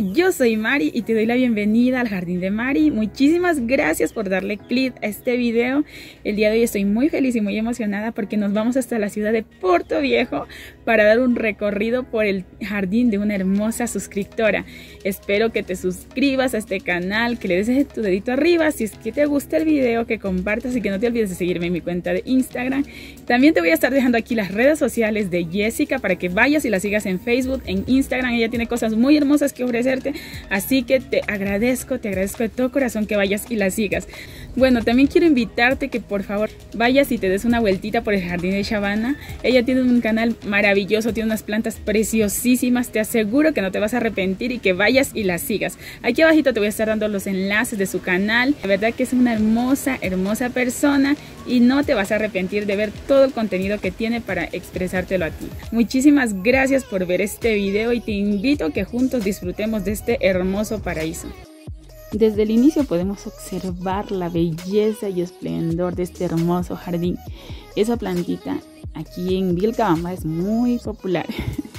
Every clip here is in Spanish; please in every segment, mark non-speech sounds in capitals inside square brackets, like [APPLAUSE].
yo soy Mari y te doy la bienvenida al Jardín de Mari. Muchísimas gracias por darle clic a este video. El día de hoy estoy muy feliz y muy emocionada porque nos vamos hasta la ciudad de Puerto Viejo para dar un recorrido por el jardín de una hermosa suscriptora. Espero que te suscribas a este canal, que le des tu dedito arriba si es que te gusta el video, que compartas y que no te olvides de seguirme en mi cuenta de Instagram. También te voy a estar dejando aquí las redes sociales de Jessica para que vayas y la sigas en Facebook, en Instagram. Ella tiene cosas muy hermosas que Así que te agradezco, te agradezco de todo corazón que vayas y la sigas. Bueno, también quiero invitarte que por favor vayas y te des una vueltita por el jardín de Shabana. Ella tiene un canal maravilloso, tiene unas plantas preciosísimas. Te aseguro que no te vas a arrepentir y que vayas y la sigas. Aquí abajito te voy a estar dando los enlaces de su canal. La verdad que es una hermosa, hermosa persona y no te vas a arrepentir de ver todo el contenido que tiene para expresártelo a ti. Muchísimas gracias por ver este video y te invito a que juntos disfrutemos de este hermoso paraíso. Desde el inicio podemos observar la belleza y esplendor de este hermoso jardín. Esa plantita aquí en Vilcabamba es muy popular. [LAUGHS]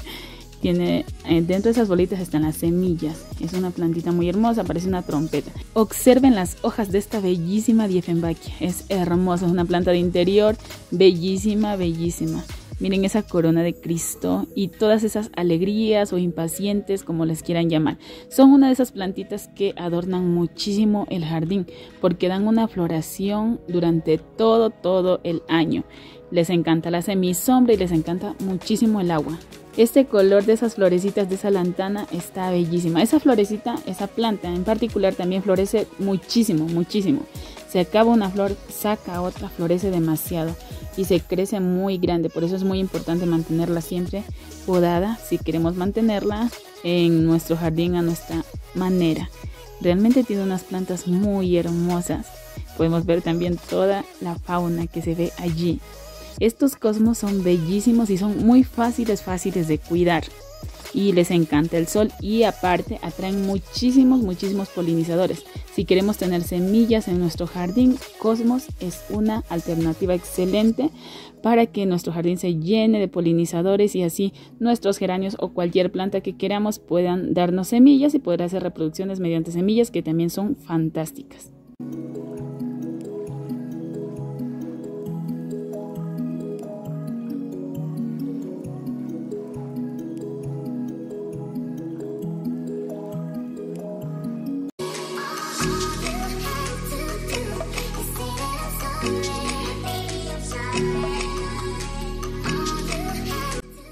Tiene, eh, dentro de esas bolitas están las semillas. Es una plantita muy hermosa, parece una trompeta. Observen las hojas de esta bellísima Diefenbachia. Es hermosa, es una planta de interior, bellísima, bellísima. Miren esa corona de Cristo y todas esas alegrías o impacientes, como les quieran llamar. Son una de esas plantitas que adornan muchísimo el jardín porque dan una floración durante todo, todo el año. Les encanta la semisombra y les encanta muchísimo el agua. Este color de esas florecitas de esa lantana está bellísima. Esa florecita, esa planta en particular también florece muchísimo, muchísimo. Se acaba una flor, saca otra, florece demasiado y se crece muy grande. Por eso es muy importante mantenerla siempre podada si queremos mantenerla en nuestro jardín a nuestra manera. Realmente tiene unas plantas muy hermosas. Podemos ver también toda la fauna que se ve allí. Estos cosmos son bellísimos y son muy fáciles, fáciles de cuidar y les encanta el sol y aparte atraen muchísimos, muchísimos polinizadores. Si queremos tener semillas en nuestro jardín, Cosmos es una alternativa excelente para que nuestro jardín se llene de polinizadores y así nuestros geranios o cualquier planta que queramos puedan darnos semillas y poder hacer reproducciones mediante semillas que también son fantásticas.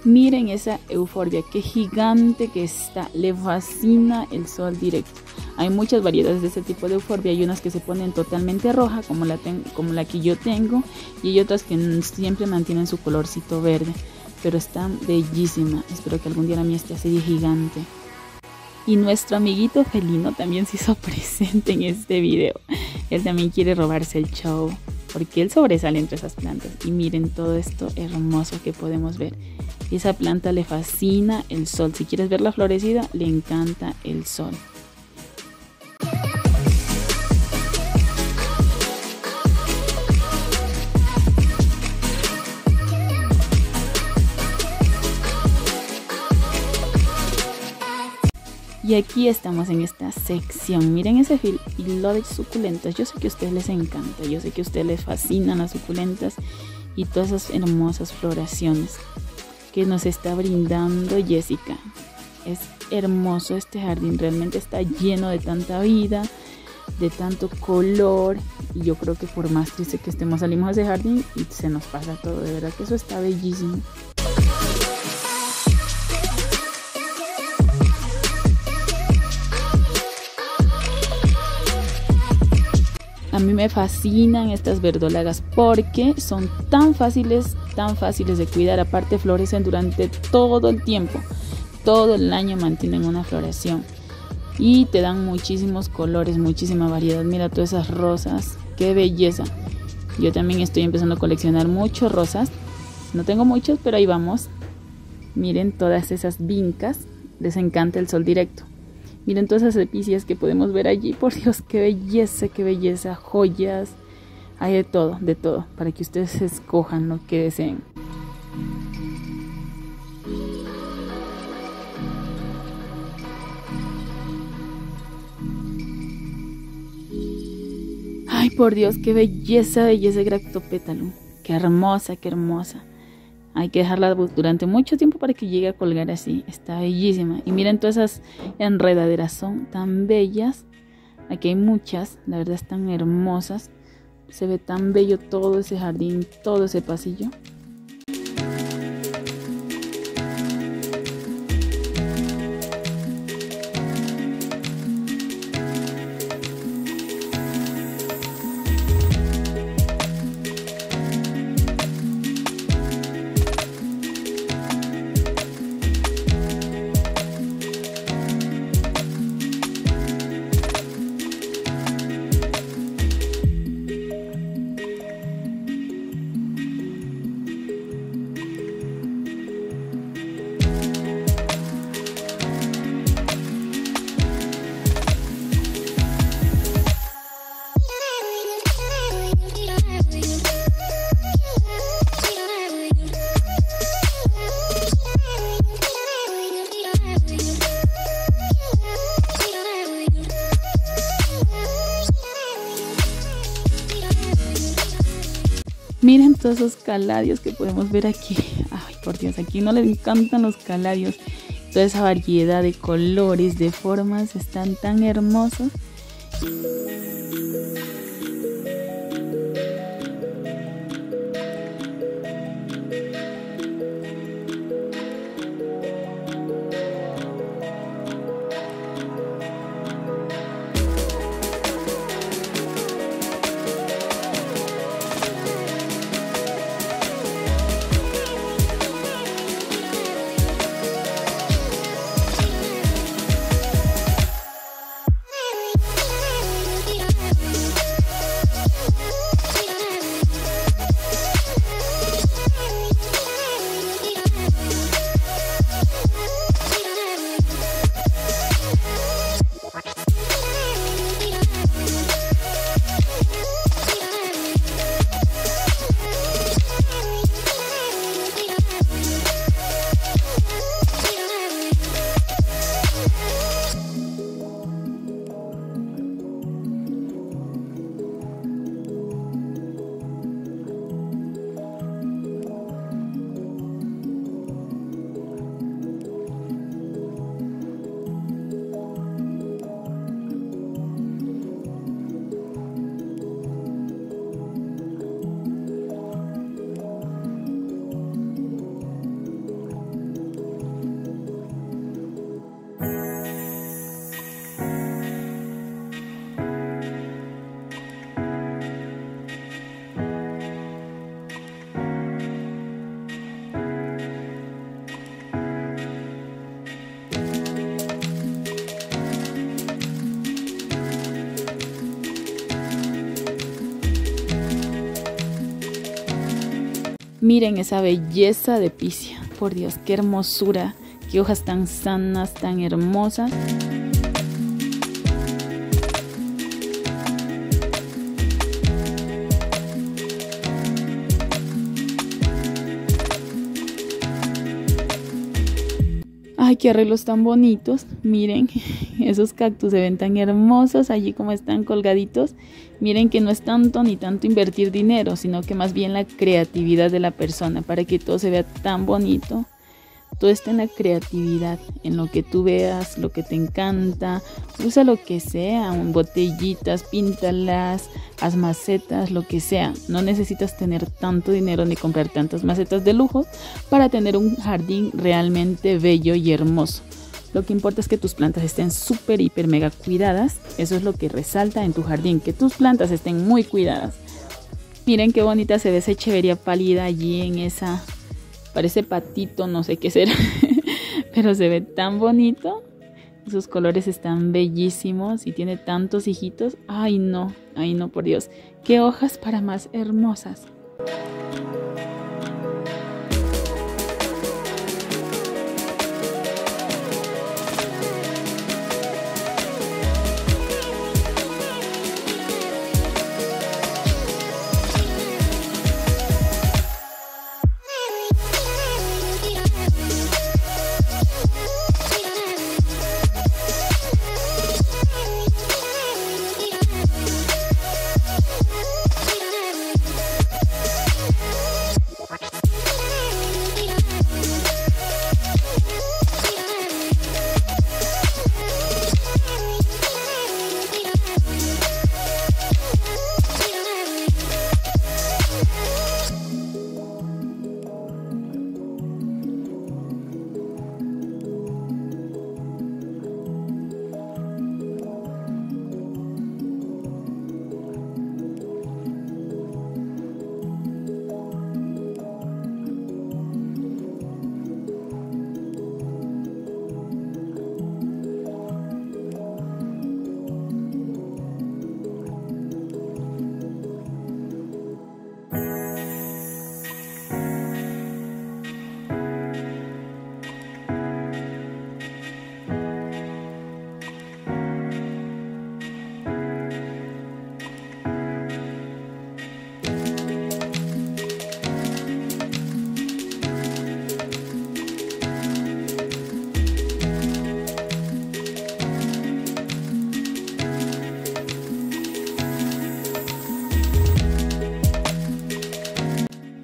Miren esa euforbia, qué gigante que está. Le fascina el sol directo. Hay muchas variedades de este tipo de euforbia. Hay unas que se ponen totalmente roja, como la, como la que yo tengo, y hay otras que siempre mantienen su colorcito verde. Pero está bellísima. Espero que algún día la mía esté así de gigante. Y nuestro amiguito felino también se hizo [LAUGHS] presente en este video. Él también quiere robarse el show porque él sobresale entre esas plantas. Y miren todo esto hermoso que podemos ver. Esa planta le fascina el sol. Si quieres verla florecida, le encanta el sol. Y aquí estamos en esta sección. Miren ese filo de suculentas. Yo sé que a ustedes les encanta. Yo sé que a ustedes les fascinan las suculentas y todas esas hermosas floraciones que nos está brindando Jessica. Es hermoso este jardín. Realmente está lleno de tanta vida, de tanto color. Y yo creo que por más triste que estemos salimos a ese jardín y se nos pasa todo. De verdad que eso está bellísimo. A mí me fascinan estas verdolagas porque son tan fáciles, tan fáciles de cuidar. Aparte florecen durante todo el tiempo. Todo el año mantienen una floración. Y te dan muchísimos colores, muchísima variedad. Mira todas esas rosas. Qué belleza. Yo también estoy empezando a coleccionar muchos rosas. No tengo muchos, pero ahí vamos. Miren todas esas vincas. Les encanta el sol directo. Miren todas esas epicias que podemos ver allí. Por Dios, qué belleza, qué belleza. Joyas. Hay de todo, de todo. Para que ustedes escojan lo que deseen. Ay, por Dios, qué belleza, belleza de Gractopétalo. Qué hermosa, qué hermosa. Hay que dejarla durante mucho tiempo para que llegue a colgar así. Está bellísima. Y miren todas esas enredaderas, son tan bellas. Aquí hay muchas, la verdad están hermosas. Se ve tan bello todo ese jardín, todo ese pasillo. Esos caladios que podemos ver aquí. Ay, por Dios, aquí no les encantan los caladios. Toda esa variedad de colores, de formas, están tan hermosos. Miren esa belleza de picia. Por Dios, qué hermosura. Qué hojas tan sanas, tan hermosas. Ay, qué arreglos tan bonitos. Miren, [LAUGHS] esos cactus se ven tan hermosos allí como están colgaditos. Miren que no es tanto ni tanto invertir dinero, sino que más bien la creatividad de la persona para que todo se vea tan bonito. Todo está en la creatividad, en lo que tú veas, lo que te encanta. Usa lo que sea, botellitas, píntalas, haz macetas, lo que sea. No necesitas tener tanto dinero ni comprar tantas macetas de lujo para tener un jardín realmente bello y hermoso. Lo que importa es que tus plantas estén súper, hiper, mega cuidadas. Eso es lo que resalta en tu jardín, que tus plantas estén muy cuidadas. Miren qué bonita se ve esa echevería pálida allí en esa Parece patito, no sé qué será. [LAUGHS] Pero se ve tan bonito. Sus colores están bellísimos y tiene tantos hijitos. Ay, no, ay, no, por Dios. Qué hojas para más hermosas.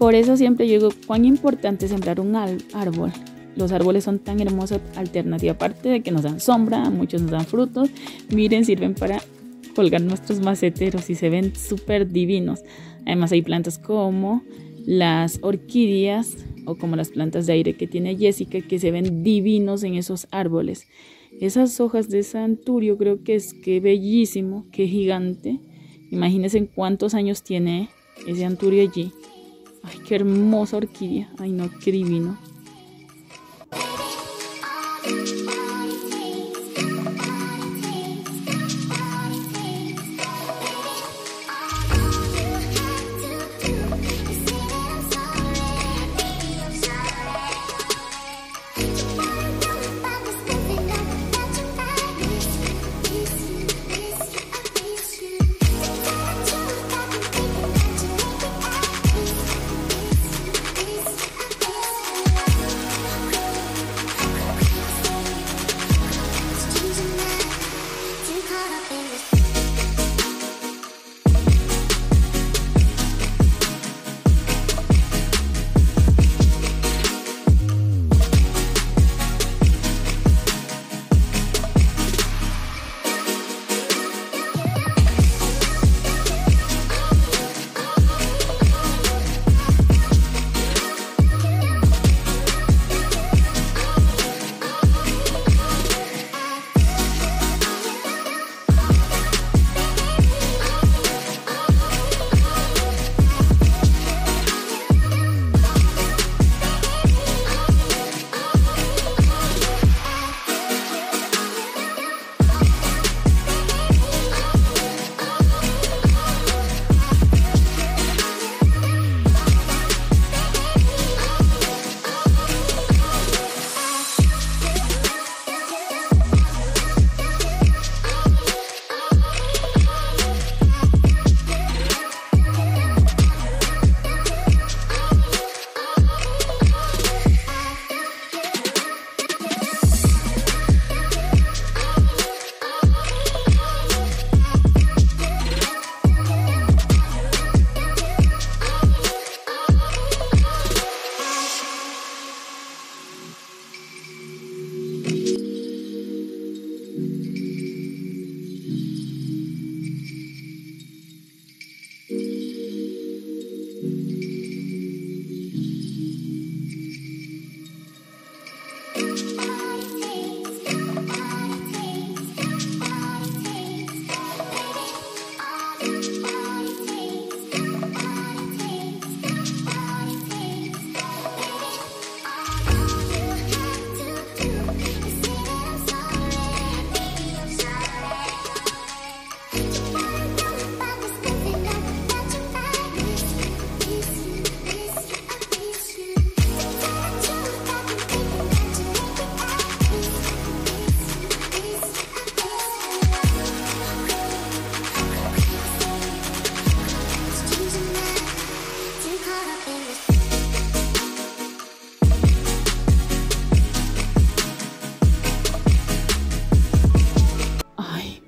Por eso siempre yo digo cuán importante es sembrar un árbol. Los árboles son tan hermosa alternativa, aparte de que nos dan sombra, muchos nos dan frutos. Miren, sirven para colgar nuestros maceteros y se ven súper divinos. Además hay plantas como las orquídeas o como las plantas de aire que tiene Jessica que se ven divinos en esos árboles. Esas hojas de santurio creo que es que bellísimo, que gigante. Imagínense en cuántos años tiene ese anturio allí. Ay, qué hermosa orquídea. Ay, no, qué divino.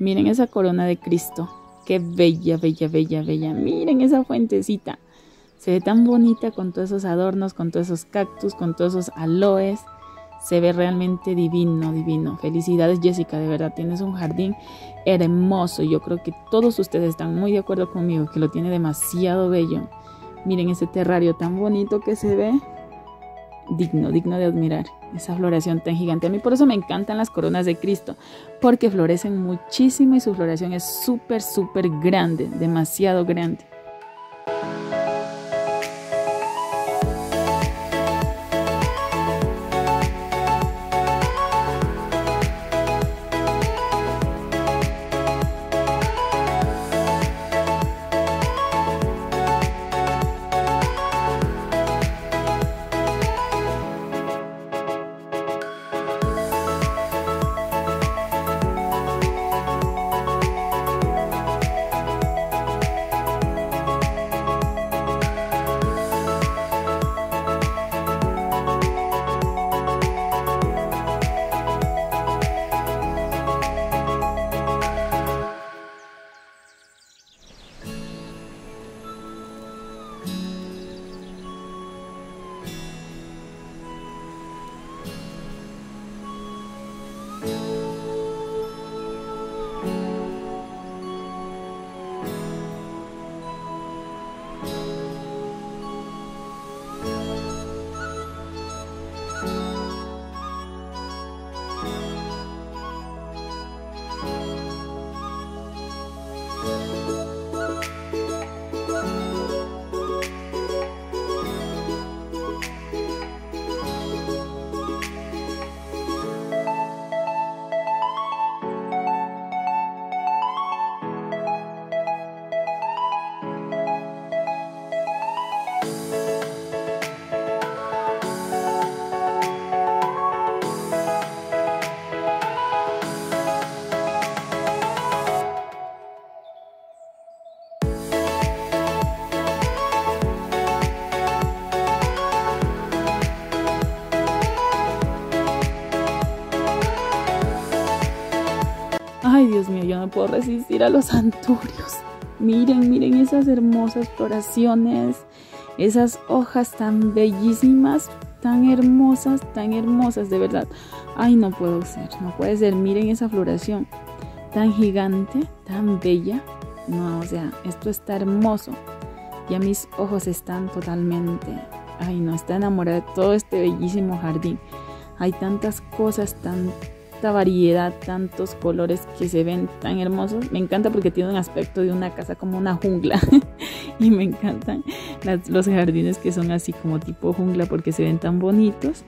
Miren esa corona de Cristo. Qué bella, bella, bella, bella. Miren esa fuentecita. Se ve tan bonita con todos esos adornos, con todos esos cactus, con todos esos aloes. Se ve realmente divino, divino. Felicidades Jessica, de verdad tienes un jardín hermoso. Yo creo que todos ustedes están muy de acuerdo conmigo, que lo tiene demasiado bello. Miren ese terrario tan bonito que se ve digno, digno de admirar esa floración tan gigante. A mí por eso me encantan las coronas de Cristo, porque florecen muchísimo y su floración es súper, súper grande, demasiado grande. Puedo resistir a los anturios. Miren, miren esas hermosas floraciones, esas hojas tan bellísimas, tan hermosas, tan hermosas, de verdad. Ay, no puedo ser, no puede ser. Miren esa floración tan gigante, tan bella. No, o sea, esto está hermoso. Ya mis ojos están totalmente, ay, no, está enamorada de todo este bellísimo jardín. Hay tantas cosas, tanta variedad, tantos colores que se ven tan hermosos. Me encanta porque tiene un aspecto de una casa como una jungla. [LAUGHS] y me encantan los jardines que son así como tipo jungla porque se ven tan bonitos.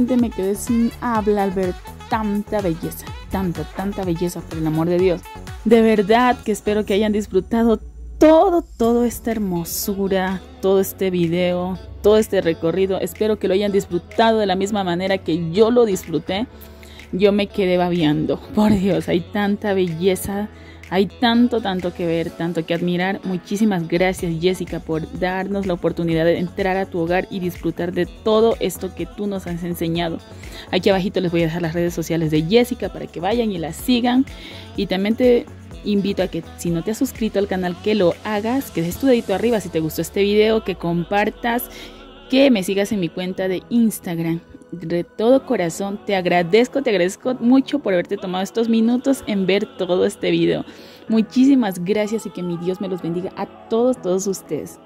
Me quedé sin habla al ver tanta belleza, tanta, tanta belleza, por el amor de Dios. De verdad que espero que hayan disfrutado todo, toda esta hermosura, todo este video, todo este recorrido. Espero que lo hayan disfrutado de la misma manera que yo lo disfruté. Yo me quedé babeando. Por Dios, hay tanta belleza hay tanto, tanto que ver, tanto que admirar. Muchísimas gracias Jessica por darnos la oportunidad de entrar a tu hogar y disfrutar de todo esto que tú nos has enseñado. Aquí abajito les voy a dejar las redes sociales de Jessica para que vayan y la sigan. Y también te invito a que si no te has suscrito al canal que lo hagas, que des tu dedito arriba si te gustó este video, que compartas, que me sigas en mi cuenta de Instagram de todo corazón te agradezco, te agradezco mucho por haberte tomado estos minutos en ver todo este video. Muchísimas gracias y que mi Dios me los bendiga a todos, todos ustedes.